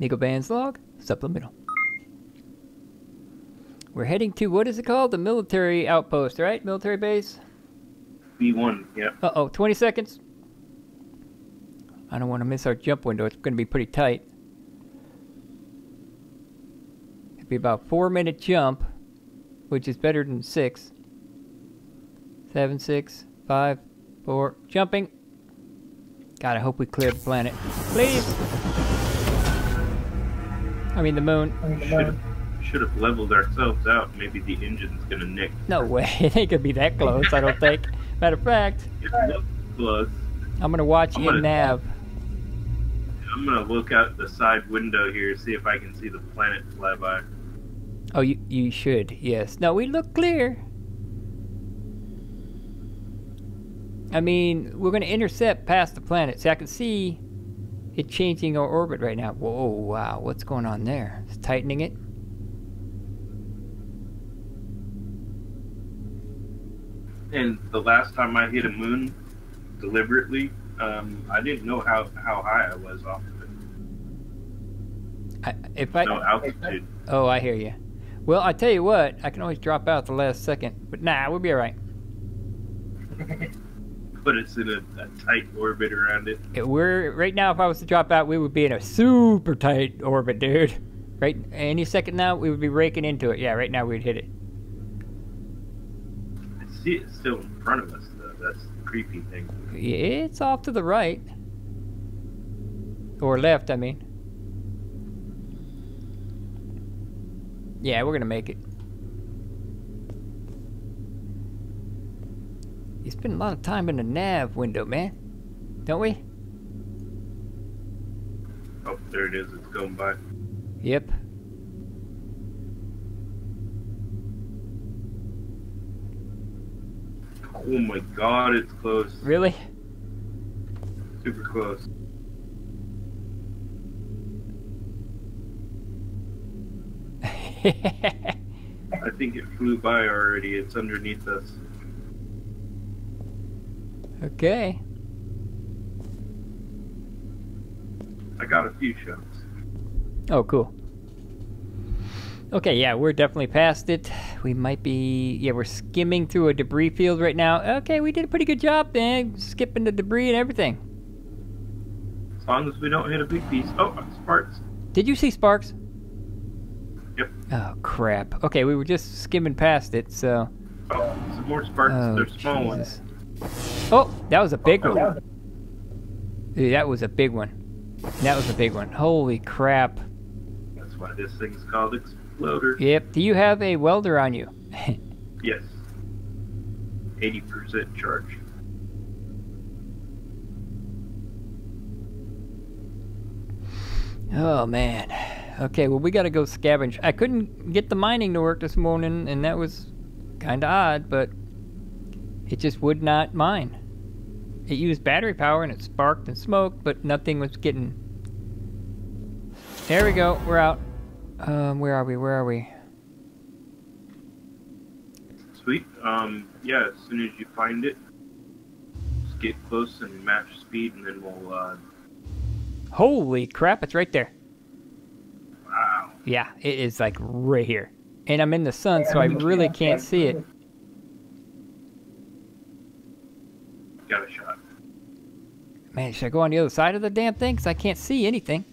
Meko Van's log, supplemental. We're heading to, what is it called? The military outpost, right? Military base? B1, yep. Uh-oh, 20 seconds. I don't want to miss our jump window. It's going to be pretty tight. It'd be about four minute jump, which is better than six. Seven, six, five, four, jumping. God, I hope we clear the planet. Please! I mean the moon. Should have should have leveled ourselves out. Maybe the engine's gonna nick. No way. It ain't gonna be that close, I don't think. Matter of fact, close. I'm gonna watch I'm in gonna- nav. I'm gonna look out the side window here, see if I can see the planet fly by. Oh, you you should. Yes. No, we look clear. I mean, we're going to intercept past the planet. See, I can see it changing our orbit right now. Whoa, wow, what's going on there? It's tightening it. And the last time I hit a moon deliberately, um, I didn't know how, how high I was off of it. I, if I No altitude. oh, I hear you. Well, I tell you what, I can always drop out the last second, but nah, we'll be all right. Put us in a, a tight orbit around it. It- We're right now. If I was to drop out, we would be in a super tight orbit, dude. Right, any second now, we would be raking into it. Yeah, right now we'd hit it. I see it still in front of us, though. That's the creepy thing. It's off to the right. Or left, I mean. Yeah, we're gonna make it. You spend a lot of time in the nav window, man. Don't we? Oh, there it is. It's going by. Yep. Oh my god, it's close. Really? Super close. I think it flew by already. It's underneath us. Okay. I got a few shots. Oh, cool. Okay, yeah, we're definitely past it. We might be, yeah, we're skimming through a debris field right now. Okay, we did a pretty good job, man, skipping the debris and everything. As long as we don't hit a big piece. Oh, sparks. Did you see sparks? Yep. Oh crap. Okay, we were just skimming past it, so. Oh, some more sparks. Oh, They're small ones. Oh, Oh, that was a big oh, one. Dude, that was a big one. That was a big one. Holy crap. That's why this thing's called exploder. Yep. Do you have a welder on you? Yes. 80% charge. Oh man. Okay, well we gotta go scavenge. I couldn't get the mining to work this morning, and that was kinda odd, but it just would not mine. It used battery power and it sparked and smoked, but nothing was getting. There we go. We're out. Um, where are we? Where are we? Sweet. Um, yeah, as soon as you find it, just get close and match speed, and then we'll, uh, Holy crap! It's right there. wow. Yeah, it is like right here, and I'm in the sun, so I really can't see it. Got a shot. Man, should I go on the other side of the damn thing? Cause I can't see anything.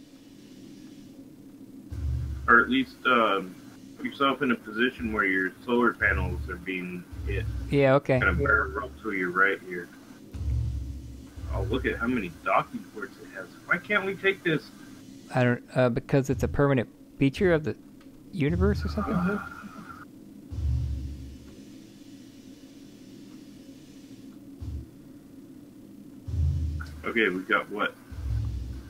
Or at least, um, put yourself in a position where your solar panels are being hit. Yeah. Okay. Kind of barrel up to your right here. Oh, look at how many docking ports it has. Why can't we take this? I don't uh, because it's a permanent feature of the universe or something. Okay, we've got what?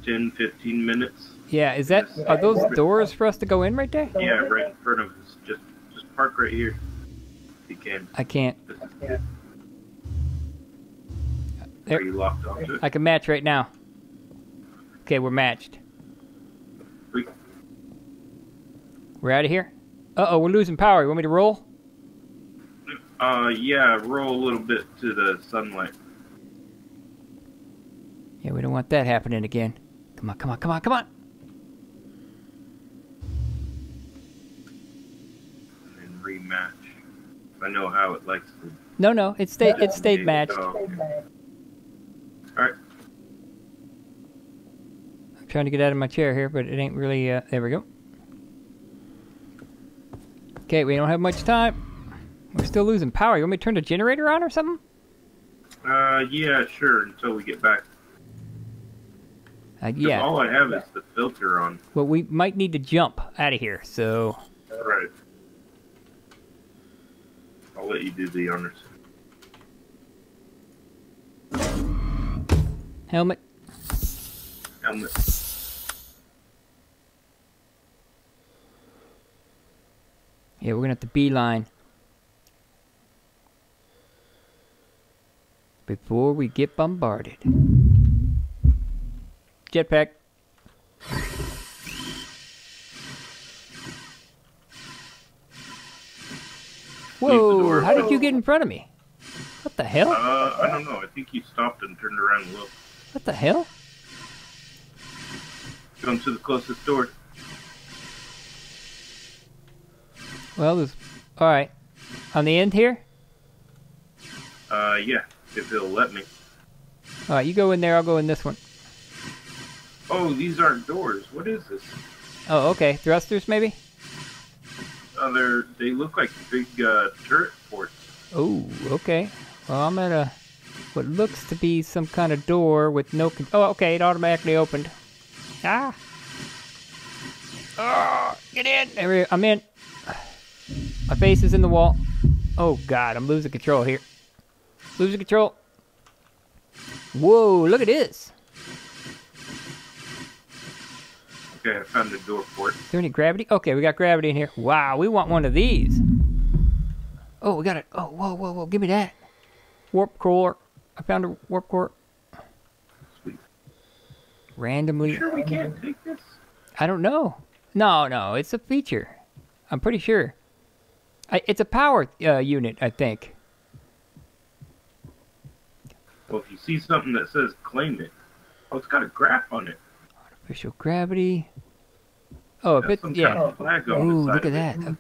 10, 15 minutes? Yeah, is that are those doors for us to go in right there? Yeah, right in front of us. Just just park right here. If you can. I can't. Are There, you locked onto it? I can match right now. Okay, we're matched. Sweet. We're out of here. Uh oh, we're losing power. You want me to roll? Uh, yeah, roll a little bit to the sunlight. Yeah, we don't want that happening again. Come on, come on, come on, come on! And rematch. I know how it likes to. No, no, it stayed. It stayed matched. Oh, okay. All right. I'm trying to get out of my chair here, but it ain't really. Uh, there we go. Okay, we don't have much time. We're still losing power. You want me to turn the generator on or something? Uh, yeah, sure, until we get back uh, yeah. All I have is the filter on. Well, we might need to jump out of here. So Right. I'll let you do the honors. helmet. Helmet. Yeah, we're gonna have to beeline. Before we get bombarded. Jetpack. Whoa, how did you get in front of me? What the hell? Uh, I don't know. I think you stopped and turned around and looked. What the hell? Come to the closest door. Well, there's. Alright. On the end here? Uh, yeah, if it'll let me. Alright, you go in there, I'll go in this one. Oh, these aren't doors. What is this? Oh, okay. Thrusters, maybe? Uh, they're, they look like big uh, turret ports. Oh, okay. Well, I'm at a what looks to be some kind of door with no. Oh, okay. It automatically opened. Ah. Oh, get in. There we, I'm in. My face is in the wall. Oh God, I'm losing control here. Losing control. Whoa! Look at this. Okay, I found a door port. Is there any gravity? Okay, we got gravity in here. Wow, we want one of these. Oh, we got it. Oh, whoa, whoa, whoa. Give me that. Warp core. I found a warp core. Sweet. Randomly. Sure, we can't take this. I don't know. No, no, it's a feature. I'm pretty sure. I, it's a power uh, unit, I think. Well, if you see something that says claim it, oh, it's got a graph on it. Official gravity. Oh, if Got it, some yeah. kind of flag on the Ooh, look at that.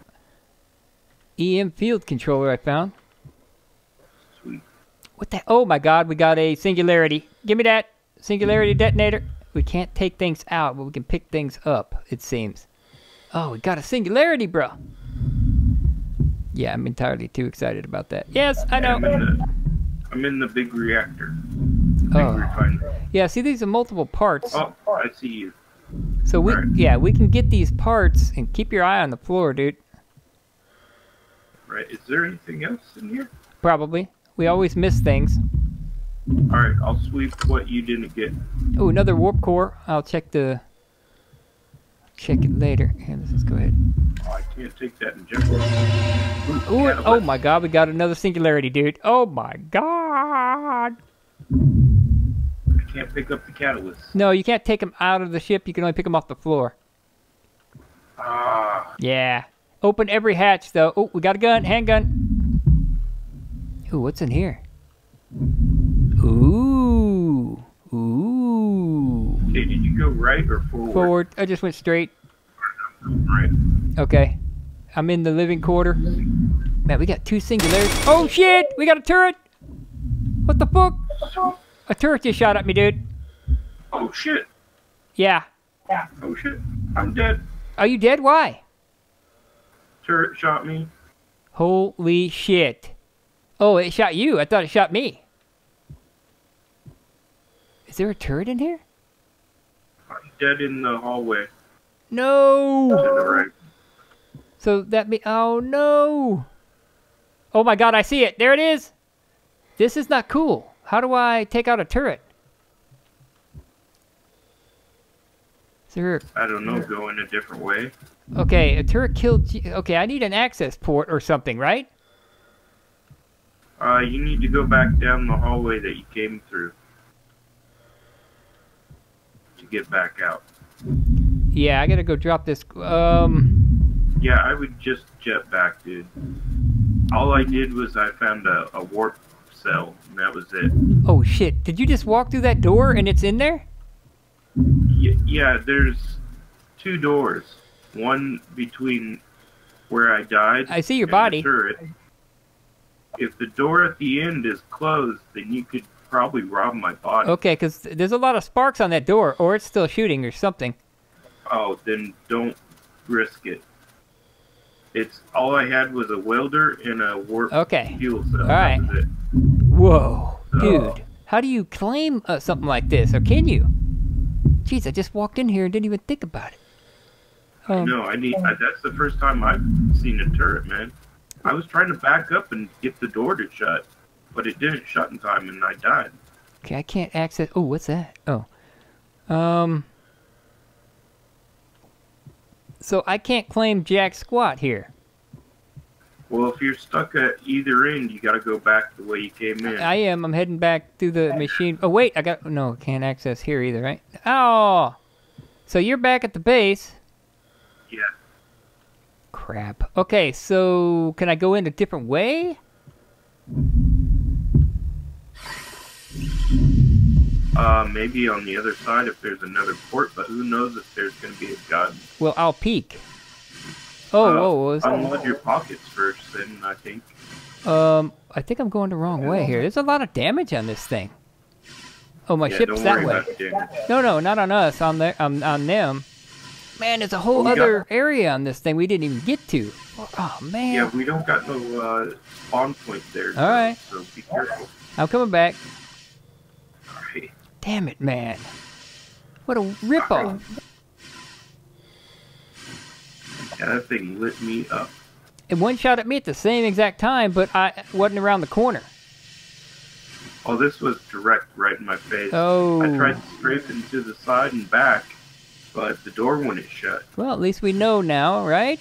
EM field controller I found. Sweet. What the? Oh my God, we got a singularity. Give me that singularity detonator. We can't take things out, but we can pick things up. It seems. Oh, we got a singularity, bro. Yeah, I'm entirely too excited about that. Yes, I know. I'm in the, I'm in the big reactor. Oh, yeah. See, these are multiple parts. Oh, oh I see you. So we, Right. yeah, we can get these parts and keep your eye on the floor, dude. Right. Is there anything else in here? Probably. We always miss things. All right, I'll sweep what you didn't get. Oh, another warp core. I'll check the. Check it later. Here, let's just go ahead. Oh, I can't take that in general. Ooh, oh my god, we got another singularity, dude. Oh my god. Can't pick up the catalyst. No, you can't take them out of the ship. You can only pick them off the floor. Ah, Yeah. Open every hatch, though. Oh, we got a gun. Handgun. Ooh, what's in here? Ooh. Ooh. okay. Did you go right or forward? Forward. I just went straight. Right. Okay. I'm in the living quarter. Man, we got two singularities. Oh, shit! We got a turret! What the fuck? A turret just shot at me, dude. Oh shit! Yeah. Yeah. Oh shit! I'm dead. Are you dead? Why? Turret shot me. Holy shit. Oh, it shot you. I thought it shot me. Is there a turret in here? I'm dead in the hallway No. right. So that me. Oh no. Oh my god, I see it. There it is. This is not cool. How do I take out a turret? There I don't know. Go in a different way. Okay, a turret killed. G- okay, I need an access port or something, right? Uh, you need to go back down the hallway that you came through to get back out. Yeah, I gotta go drop this. Um. Yeah, I would just jet back, dude. All I did was I found a, a warp cell, and that was it. Oh shit! Did you just walk through that door and it's in there? Y- yeah, there's two doors. One between where I died. I see your body. turret, if the door at the end is closed, then you could probably rob my body. Okay, because there's a lot of sparks on that door, or it's still shooting or something. Oh, then don't risk it. It's all I had was a welder and a warp Okay. fuel cell. All right. That was it. Whoa, dude. How do you claim uh, something like this, or can you? Jeez, I just walked in here and didn't even think about it. Um, no, I need. I, that's the first time I've seen a turret, man. I was trying to back up and get the door to shut, but it didn't shut in time, and I died. Okay, I can't access. Oh, what's that? Oh, um. So I can't claim jack squat here. Well, if you're stuck at either end, you got to go back the way you came in. I am. I'm heading back through the machine. Oh wait, I got. No, can't access here either, right? Oh. So you're back at the base. yeah. Crap. Okay, so can I go in a different way? Uh, maybe on the other side if there's another port, but who knows if there's going to be a gun. Well, I'll peek. Oh, Uh, whoa, whoa. is- Unload your pockets first, then I think. Um, I think I'm going the wrong way here. There's a lot of damage on this thing. Oh, my yeah, ship's that way. No, no, not on us. On there, on, on them. Man, there's a whole We got- other area on this thing we didn't even get to. Oh man. Yeah, we don't got no uh, spawn point there. All right. So be careful. I'm coming back. All right. Damn it, man. What a ripoff. Yeah, that thing lit me up. It one shot at me at the same exact time, but I wasn't around the corner. Oh, this was direct right in my face. Oh. I tried to scraping to the side and back, but the door wouldn't shut, Well, at least we know now, right?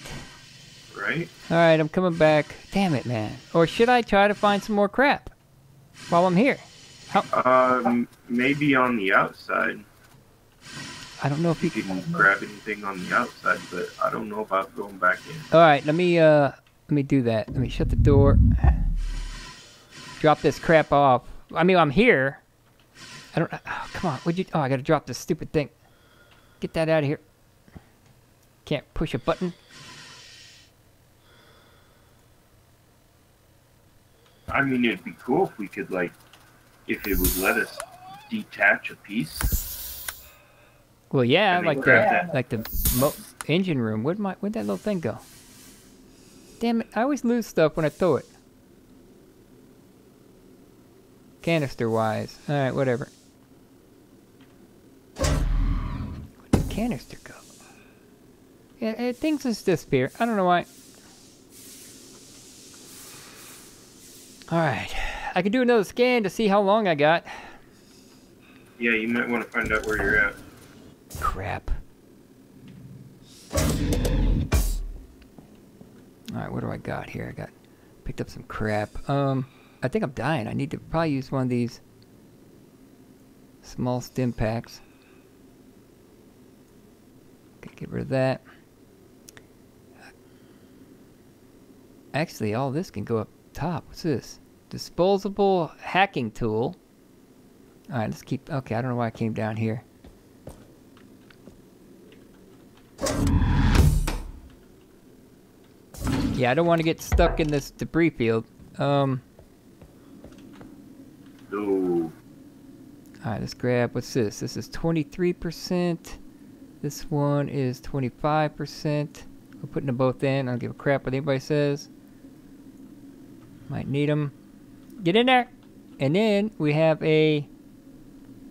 right? All right, I'm coming back. Damn it, man. Or should I try to find some more crap while I'm here? Um, maybe on the outside. I don't know if you You can grab anything on the outside, but I don't know about going back in. All right, let me uh let me do that. Let me shut the door. Drop this crap off. I mean, I'm here. I don't. Oh, come on, would you? Oh, I gotta drop this stupid thing. Get that out of here. Can't push a button. I mean, it'd be cool if we could, like, if it would let us detach a piece. Well, yeah, like the that. like the mo- engine room. Where'd my where'd that little thing go? Damn it! I always lose stuff when I throw it. Canister wise, all right, whatever. Where'd the canister go? Yeah, eh, things just disappear. I don't know why. All right, I can do another scan to see how long I got. Yeah, you might want to find out where you're at. Crap. Alright, what do I got here? I got picked up some crap. Um I think I'm dying. I need to probably use one of these small stim packs. Okay, get rid of that. Actually, all this can go up top. What's this? Disposable hacking tool. Alright, let's keep okay, I don't know why I came down here. Yeah, I don't want to get stuck in this debris field. Um, No. alright, let's grab, what's this? This is 23%. This one is 25%. We're putting them both in. I don't give a crap what anybody says. Might need them. Get in there! And then we have a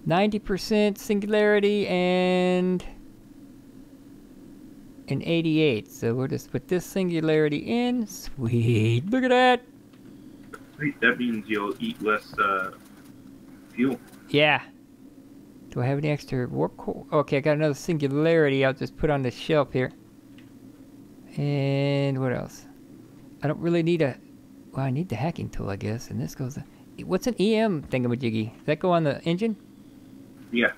90% singularity and an 88. So we'll just put this singularity in. Sweet. Look at that. Wait, that means you'll eat less uh, fuel. Yeah. Do I have any extra warp core? Okay, I got another singularity. I'll just put on the shelf here. And what else? I don't really need a. Well, I need the hacking tool, I guess. And this goes. What's an EM thingamajiggy? Does that go on the engine? Yeah.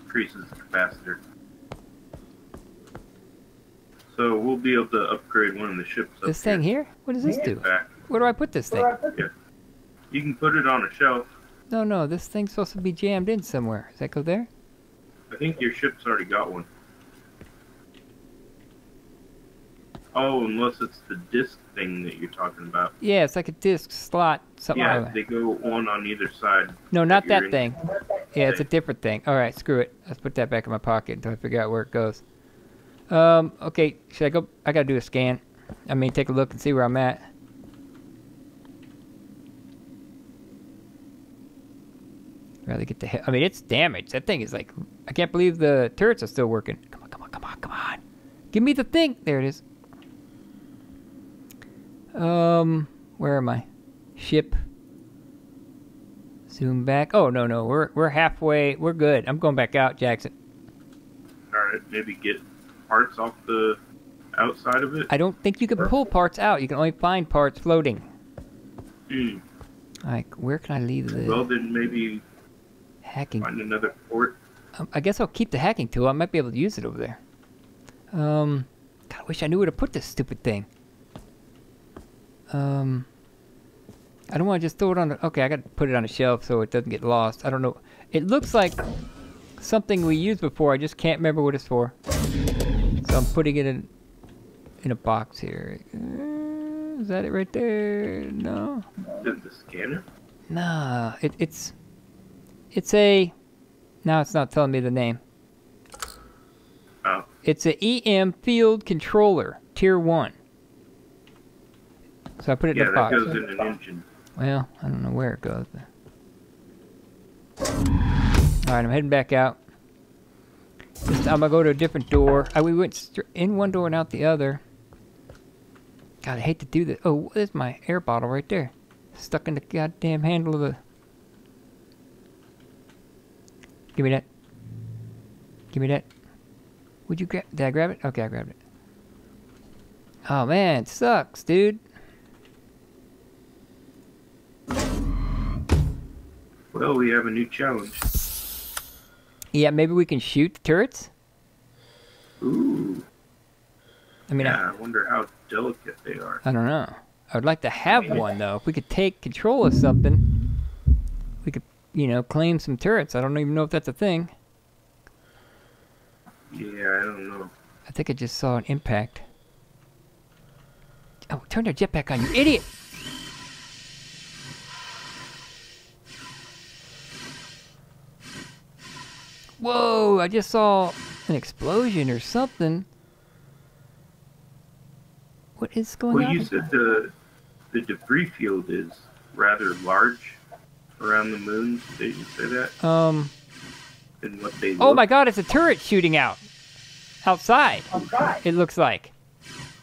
Increases the capacitor. So we'll be able to upgrade one of the ships up This thing here? What does this do? Back. Where do I put this thing? You can put it on a shelf. No, no, this thing's supposed to be jammed in somewhere. Does that go there? I think your ship's already got one. Oh, unless it's the disc thing that you're talking about. Yeah, it's like a disc slot, something Yeah, like that. they go on on either side. No, not you're that thing. Yeah, it's a different thing. All right, screw it. Let's put that back in my pocket until I figure out where it goes. Um, okay, should I go? I gotta do a scan. I mean, take a look and see where I'm at. Rather get the. I mean, it's damaged. That thing is like. I can't believe the turrets are still working. Come on, come on, come on, come on. Give me the thing. There it is. Um, where am I? Ship. Zoom back. Oh no no, we're we're halfway. We're good. I'm going back out, Jackson. All right, maybe get parts off the outside of it. I don't think you can pull parts out. You can only find parts floating. Hmm. Like, where can I leave the Well, then maybe hacking? find another port. Um, I guess I'll keep the hacking tool. I might be able to use it over there. Um, God, I wish I knew where to put this stupid thing. Um, I don't want to just throw it on the. Okay, I got to put it on a shelf so it doesn't get lost. I don't know. It looks like something we used before. I just can't remember what it's for. So I'm putting it in in a box here. Uh, is that it right there? No. Is it the scanner? Nah, it, it's it's a. Now it's not telling me the name. Oh, It's a EM field controller, tier one. So I put it yeah, in a box. that box. goes in an engine. Well, I don't know where it goes. All right, I'm heading back out. This time I go to a different door. I, we went in one door and out the other. God, I hate to do this. Oh, there's my air bottle right there. Stuck in the goddamn handle of the. Give me that. Give me that. Would you grab? Did I grab it? Okay, I grabbed it. Oh man, it sucks, dude. Well, we have a new challenge. Yeah, maybe we can shoot turrets. Ooh. I mean, I, yeah, I wonder how delicate they are. I don't know. I would like to have one though. If we could take control of something, we could, you know, claim some turrets. I don't even know if that's a thing. Yeah, I don't know. I think I just saw an impact. Oh, turn your jetpack on, you idiot! Whoa! I just saw an explosion or something. What is going Well, on? Well, you said the the debris field is rather large around the moon. Did you say that? Um. And what they Oh look- my God! It's a turret shooting out. Outside. Outside. It looks like.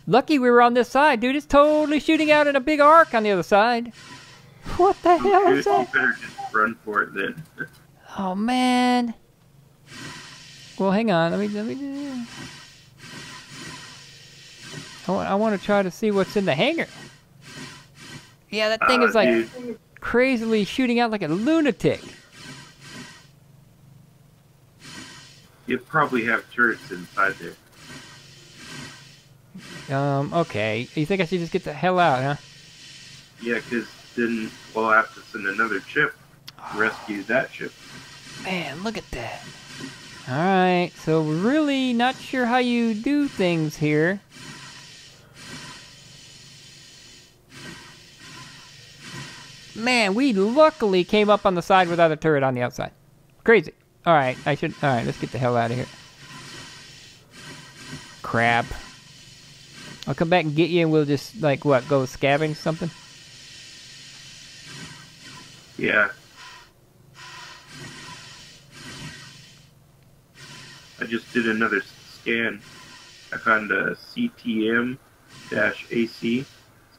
Lucky we were on this side, dude. It's totally shooting out in a big arc on the other side. What the hell Good, is you that? better just run for it then. Oh man. Well, hang on. Let me. Let me. I want, I want to try to see what's in the hangar. Yeah, that thing Uh, is like dude, crazily shooting out like a lunatic. you probably have turrets inside there. Um. Okay. You think I should just get the hell out, huh? Yeah, because then we'll have to send another ship to rescue that ship. Man, look at that. Alright, so really not sure how you do things here. Man, we luckily came up on the side without a turret on the outside. Crazy. Alright, I should. Alright, let's get the hell out of here. Crap. I'll come back and get you and we'll just, like, what, go scavenge something? Yeah. I just did another scan. I found a CTM-AC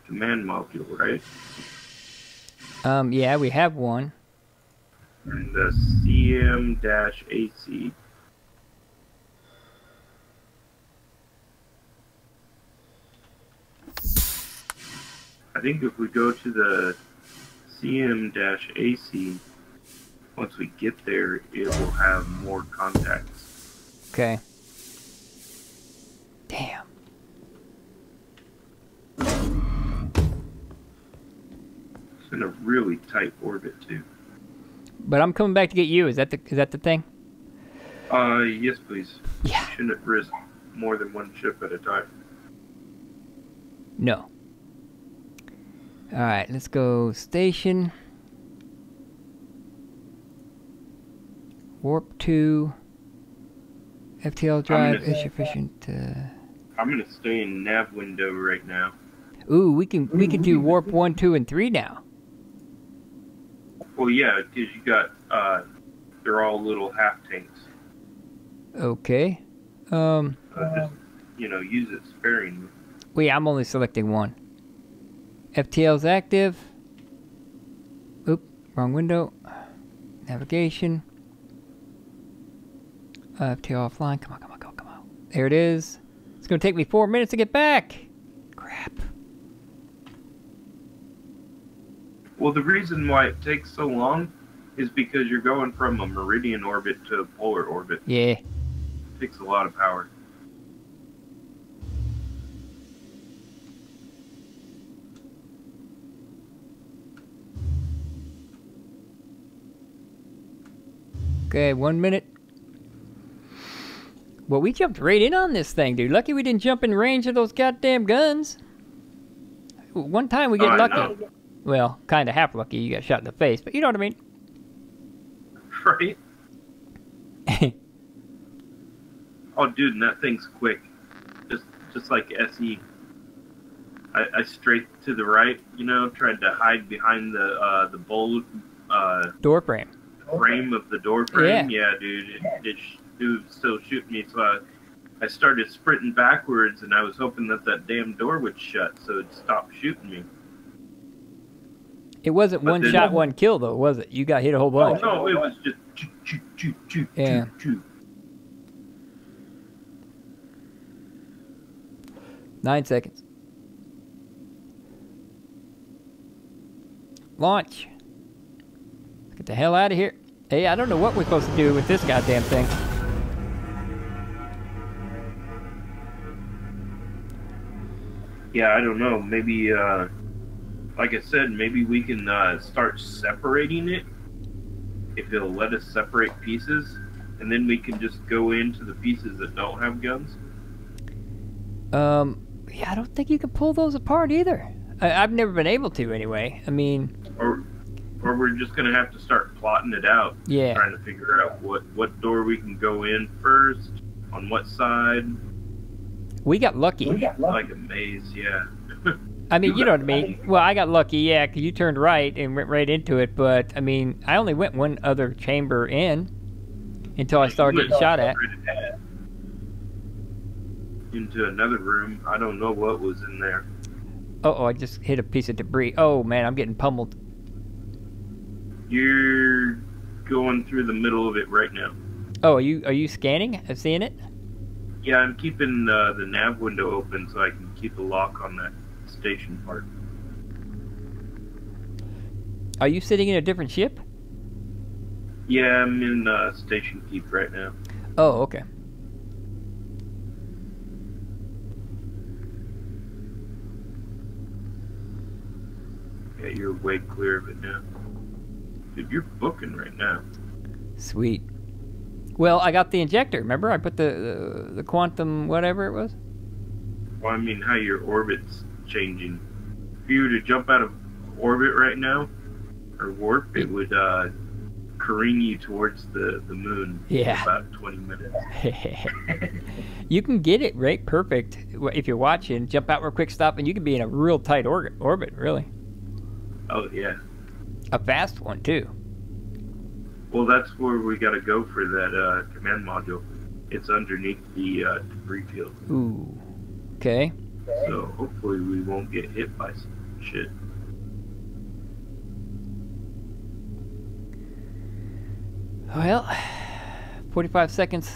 command module, right? Um, yeah, we have one. And the CM-AC. I think if we go to the CM-AC, once we get there, it will have more contacts. Okay. Damn. It's in a really tight orbit too. But I'm coming back to get you. Is that the is that the thing? Uh, yes, please. Yeah. Shouldn't risk more than one ship at a time. No. Alright, let's go station. Warp 2. FTL drive is sufficient. Uh, I'm gonna stay in nav window right now. ooh, we can we can do warp 1, 2, and 3 now. Well, yeah, because you got uh, they're all little half tanks. Okay. Um, So just you know, use it sparingly. wait, I'm only selecting one. FTL's active. Oop, wrong window. Navigation. Uh, FTL offline. Come on, come on, come on, come on. There it is. It's gonna take me four minutes to get back. Crap. Well, the reason why it takes so long is because you're going from a meridian orbit to a polar orbit. Yeah. It takes a lot of power. Okay, one minute. Well, we jumped right in on this thing, dude. Lucky we didn't jump in range of those goddamn guns. One time we get Oh, lucky. Well, kind of half lucky. You got shot in the face, but you know what I mean. Right? Oh, dude, and that thing's quick. Just, just like SE. I, I straight to the right, you know, tried to hide behind the uh, the bolt uh, Door frame. frame of the door frame. Yeah, dude, it, it, was still shooting me. So I, I started sprinting backwards, and I was hoping that that damn door would shut, so it'd stop shooting me. It wasn't But one then- shot, one kill, though, was it? You got hit a whole bunch. Oh no, it was just choo choo choo choo Yeah. choo choo. Nine seconds. Launch. Get the hell out of here. Hey, I don't know what we're supposed to do with this goddamn thing. Yeah, I don't know. Maybe, uh, like I said, maybe we can uh, start separating it if it'll let us separate pieces, and then we can just go into the pieces that don't have guns. Um, yeah, I don't think you can pull those apart either. I, I've never been able to, anyway. I mean, Or, or we're just gonna have to start plotting it out, yeah. trying to figure out what what door we can go in first, on what side, We got lucky. like a maze. Yeah. I mean, you know what I mean. Well, I got lucky, yeah, 'cause you turned right and went right into it. But I mean, I only went one other chamber in until I started getting shot at. Into another room. I don't know what was in there. Oh, oh, I just hit a piece of debris. Oh man, I'm getting pummeled. You're going through the middle of it right now. Oh, are you are you scanning? I'm seeing it. Yeah, I'm keeping uh, the nav window open so I can keep a lock on that station part. Are you sitting in a different ship? Yeah, I'm in uh, station keep right now. Oh, okay. Yeah, you're way clear of it now. Dude, you're booking right now. Sweet. Well, I got the injector. Remember, I put the the, the quantum whatever it was. Well, I mean, how your orbit's changing. If you were to jump out of orbit right now, or warp, it would uh, careen you towards the, the moon Yeah. in about 20 minutes. you can get it right perfect if you're watching. Jump out real quick, stop, and you can be in a real tight or- orbit. Really, Oh, yeah. a fast one too. Well, that's where we got to go for that uh, command module. It's underneath the uh, debris field, Ooh. Okay. so hopefully we won't get hit by some shit. Well, 45 seconds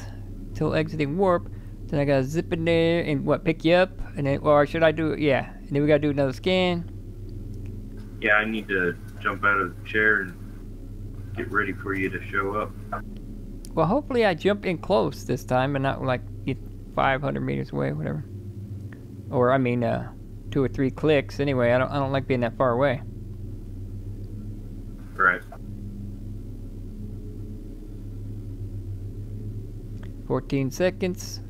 till exiting warp. Then I gotta zip in there and what, pick you up? And then, or should I do it? Yeah. And then we gotta do another scan. Yeah, I need to jump out of the chair and get ready for you to show up. Well, hopefully I jump in close this time and not like get 500 meters away, whatever. Or I mean, uh, two or three clicks. Anyway, I don't, I don't like being that far away. Right. 14 seconds.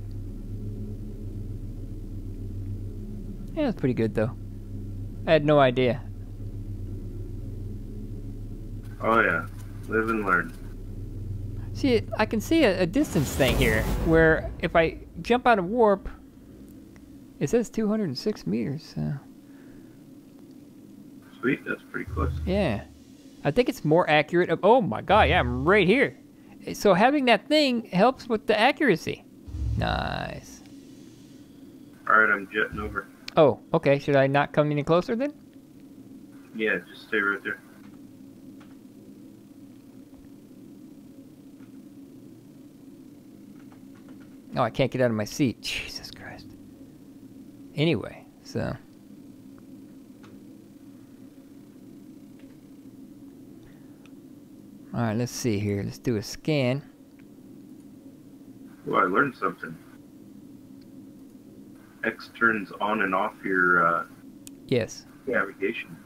Yeah, it's pretty good though. I had no idea. Oh yeah, live and learn. See, I can see a, a distance thing here, where if I jump out of warp, it says 206 meters. So. Sweet, that's pretty close. Yeah. I think it's more accurate. Of, oh my god, yeah, I'm right here. So having that thing helps with the accuracy. Nice. Alright, I'm jetting over. Oh, okay. Should I not come any closer then? Yeah, just stay right there. Oh, I can't get out of my seat. Jesus Christ. Anyway, so. Alright, let's see here. Let's do a scan. Oh, I learned something. X turns on and off your uh, Yes. navigation.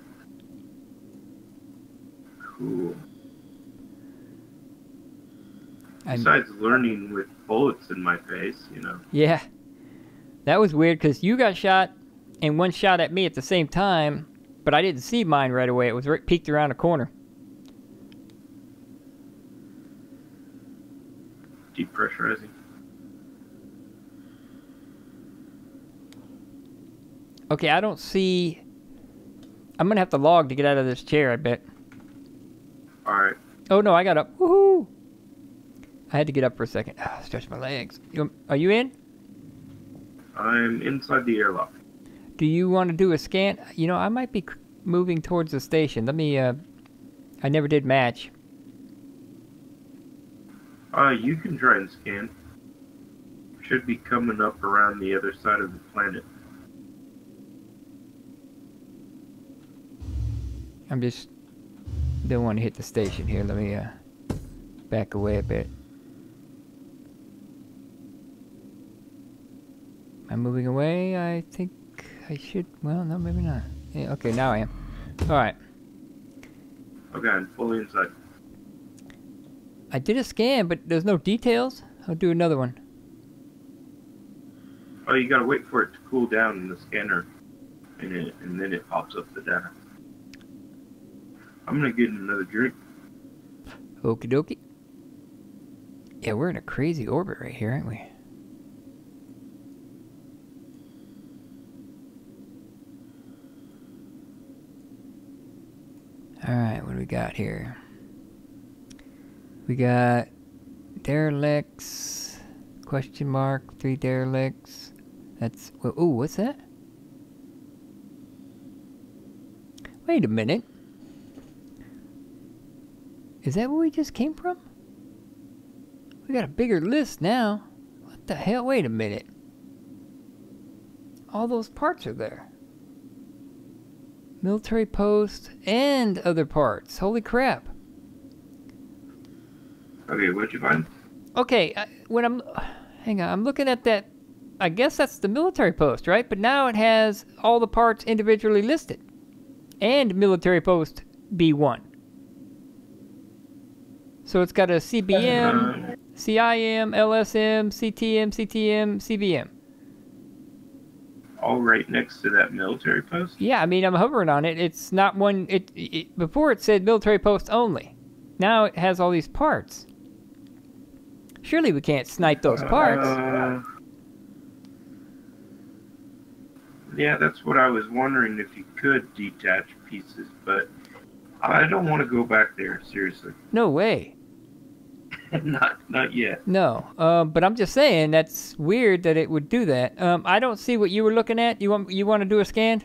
Cool. I'm, Besides learning with bullets in my face, you know. yeah. That was weird because you got shot and one shot at me at the same time, but I didn't see mine right away. It was right, peeked around a corner. Depressurizing. Okay, I don't see. I'm gonna have to log to get out of this chair. I bet. Alright. Oh no, I got up. Woohoo! I had to get up for a second. Ah, stretch my legs. You, are you in? I'm inside the airlock. Do you want to do a scan? You know, I might be moving towards the station. Let me. Uh, I never did match. Uh, you can try and scan. Should be coming up around the other side of the planet. I'm just don't want to hit the station here. Let me uh, back away a bit. Am moving away? I think I should. Well, no, maybe not. Yeah, okay, now I am. All right. Okay, I'm fully inside. I did a scan, but there's no details. I'll do another one. Oh, you gotta wait for it to cool down in the scanner, and, it, and then it pops up the data. I'm gonna get another drink. Okie dokie. Yeah, we're in a crazy orbit right here, aren't we? Alright, what do we got here? We got derelicts, question mark, three derelicts. That's, ooh, what's that? Wait a minute. Is that where we just came from? We got a bigger list now. What the hell? Wait a minute. All those parts are there. Military post and other parts. Holy crap. Okay, what'd you find? Okay, uh, when I'm hang on, I'm looking at that I guess that's the military post, right? But now it has all the parts individually listed. And military post B1. So it's got a CBM, Uh, CIM, LSM, CTM, CTM, CBM. All right next to that military post. Yeah, I mean, I'm hovering on it. It's not one. It, it before it said military post only. Now it has all these parts. Surely we can't snipe those parts. Uh, yeah, that's what I was wondering if you could detach pieces, but I don't want to go back there. Seriously, No way. not not yet. No. Um, but I'm just saying that's weird that it would do that. Um, I don't see what you were looking at. You want you want to do a scan?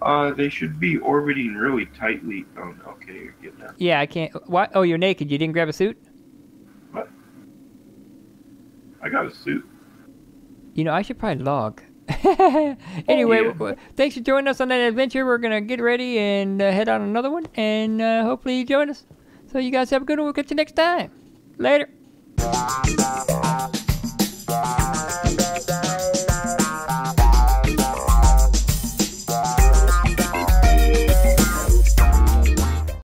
Uh, they should be orbiting really tightly. Oh, okay, you're getting that. Yeah, I can't. Why? Oh, you're naked. You didn't grab a suit. What? I got a suit. You know, I should probably log. anyway, yeah. w- w- thanks for joining us on that adventure. We're gonna get ready and uh, head on another one, and uh, hopefully you join us. So you guys have a good one. We'll catch you next time. Later.